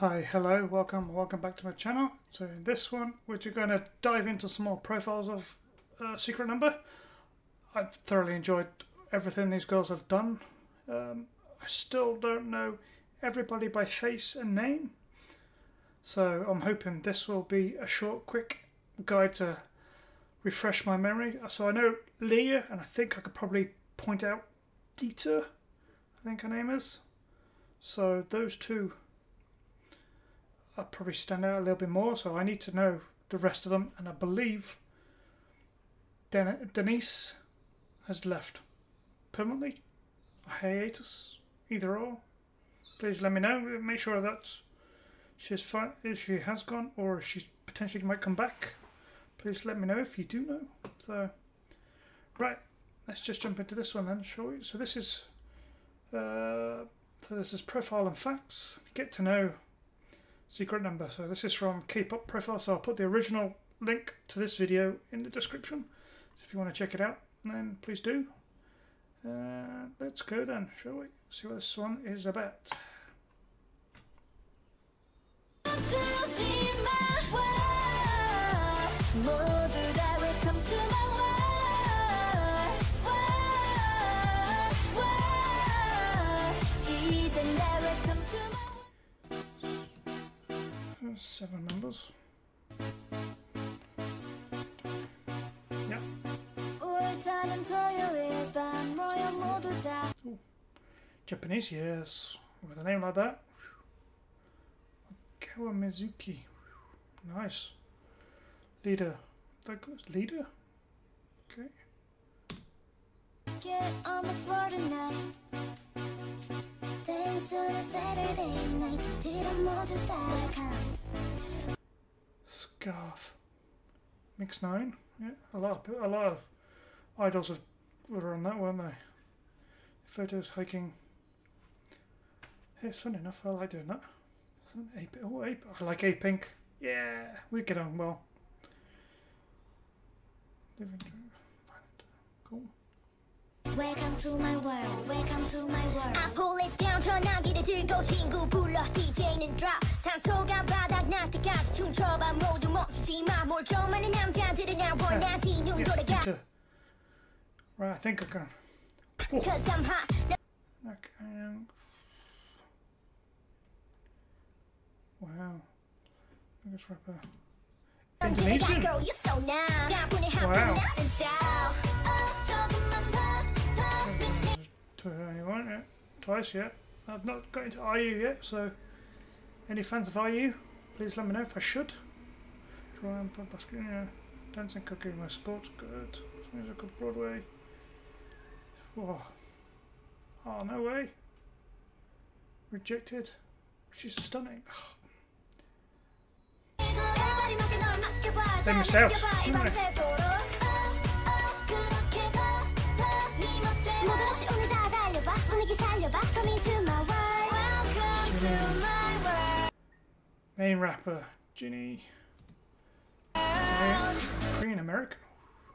Hi, hello, welcome, welcome back to my channel. So in this one, we're going to dive into some more profiles of uh, Secret Number. I've thoroughly enjoyed everything these girls have done. Um, I still don't know everybody by face and name. So I'm hoping this will be a short, quick guide to refresh my memory. So I know Leah, and I think I could probably point out Dita, I think her name is. So those two I probably stand out a little bit more, so I need to know the rest of them. And I believe Den Denise has left permanently, a hiatus, either or. Please let me know. Make sure that she's fine, if she has gone, or she potentially might come back. Please let me know if you do know. So, right, let's just jump into this one then, shall we? So this is, uh, so this is profile and facts. Get to know secret number. So this is from K-pop profile. So I'll put the original link to this video in the description. So if you want to check it out, then please do. Uh, let's go then, shall we? See what this one is about. Japanese, yes. With a name like that. Kawamizuki. Nice. Leader. That goes leader? Okay. Get on the floor tonight. Dance on a Saturday night. Scarf. Mix 9. Yeah, a lot of, a lot of idols have, were on that, weren't they? Photos, hiking. It's fun enough. I like doing that. Ape, oh, ape. I like Apink. Yeah, we get on well. Cool. Welcome to my world, welcome to my world. I pull it down, 전화기를 pull 친구 불러 DJ는 drop. 산소가 바닥날 때까지 춤춰봐 모두 멈추지 마. 멀쩡 많은 남자들은 you, 원하지 눈 돌아가. Right, I think I can. Cause I'm hot. Okay. Biggest rapper. Indonesian. Wow. To anyone, yeah. Twice yet. I've not got into IU yet, so any fans of IU, please let me know if I should. Put basket, yeah. Dancing, cooking, my sports good. Musical Broadway. Whoa. Oh, no way. Rejected. She's stunning. Oh, They missed out. Main rapper, Jinny. Korean American.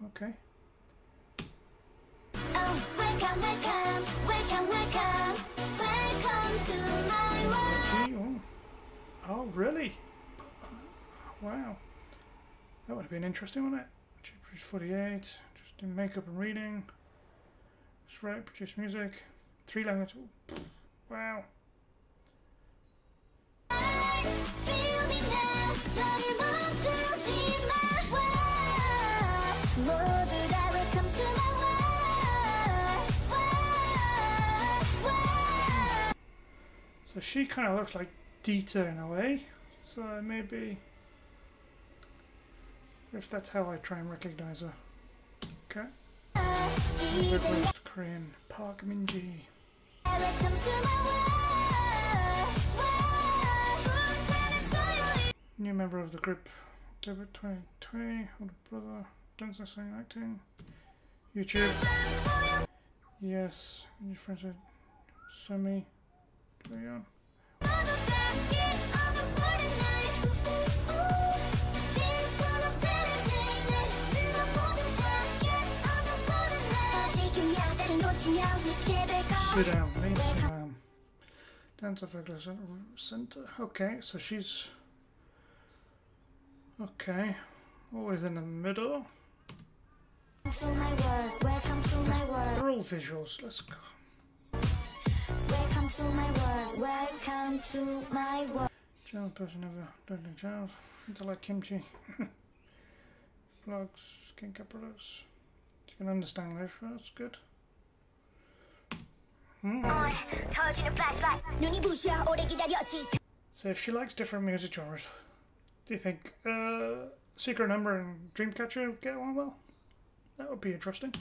Okay. Oh, welcome, welcome, welcome, welcome, to my world. Oh, really? Wow. That would have been interesting, wouldn't it? Produce 48, just do makeup and reading. Just write, produce music. Three languages. Wow. So she kind of looks like Dita in a way. So maybe if that's how I try and recognize her. Okay. Korean Park Minji. New member of the group. Debut 2020. Older brother. Dancing, singing, acting. YouTube. Yes. New friends with Sumi. Carry on. Sit down, mainstream. Center Center. Okay, so she's okay. Always in the middle. They're all visuals. Let's go. Welcome to my world. Welcome to my world. Channel person ever don't think channels. Into like kimchi. Vlogs, skincare products. You can understand English, that's good. So if she likes different music genres, do you think uh, Secret Number and Dreamcatcher would get along well? That would be interesting.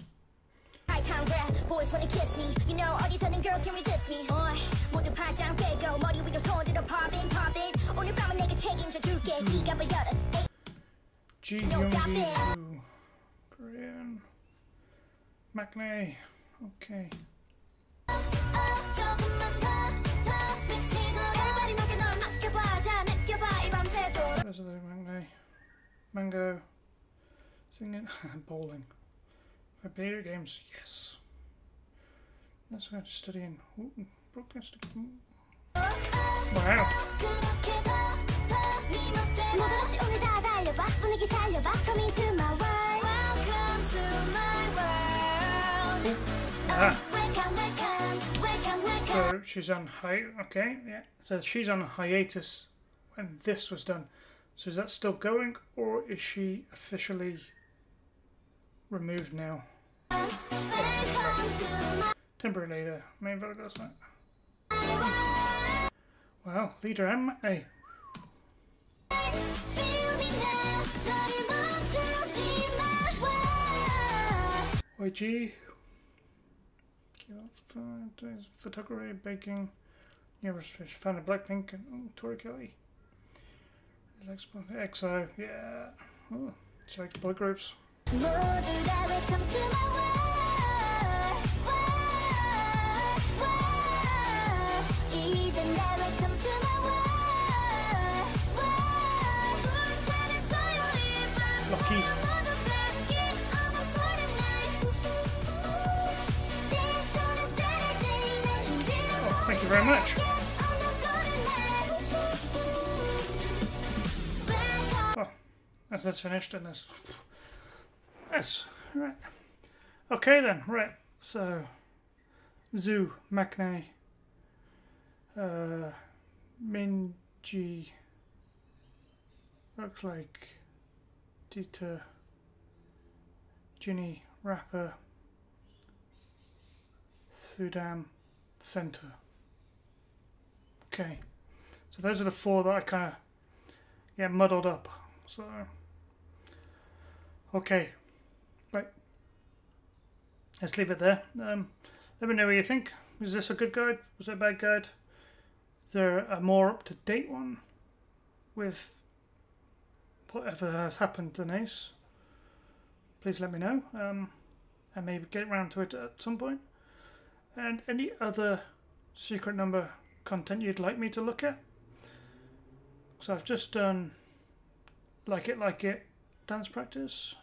Boys wanna kiss me. You know, all these girls can resist me. Poppin', poppin'. Korean. maknae. Okay. Resolute Mango. Mango. Singing. Bowling. Video games, yes. That's going to study in Ooh, broadcasting. Wow. Ah so she's on hi. Okay, yeah. So she's on hiatus when this was done. So is that still going, or is she officially removed now? Temporary leader, main vocalist. Well, leader M. YG Photography, baking, Eurospace. Found a Blackpink and oh, Tori Kelly. EXO, yeah. Oh, she boy groups. Very much. Oh, that's, that's finished and that's. Yes, right. Okay then, right. So, Zuu, Maknae, uh, Minji, looks like Dita, Jinny, Rapper, Soodam, Center. Okay, so those are the four that I kind of get muddled up. So, okay, right. Let's leave it there. Um, let me know what you think. Is this a good guide? Was it a bad guide? Is there a more up to date one with whatever has happened to Nace? Please let me know. Um, and maybe get round to it at some point. And any other secret number content you'd like me to look at? So I've just done like it, like it dance practice.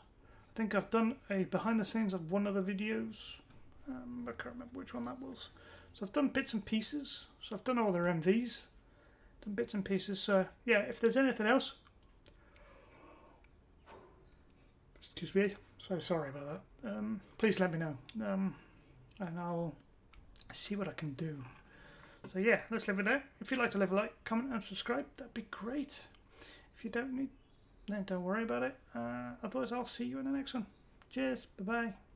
I think I've done a behind the scenes of one of the videos. Um, I can't remember which one that was. So I've done bits and pieces. So I've done all their MVs, done bits and pieces. So yeah, if there's anything else, excuse me. So sorry about that. Um, please let me know, um, and I'll see what I can do. So yeah, let's leave it there. If you'd like to leave a like, comment, and subscribe, that'd be great. If you don't need, then don't worry about it. Uh, otherwise, I'll see you in the next one. Cheers. Bye bye.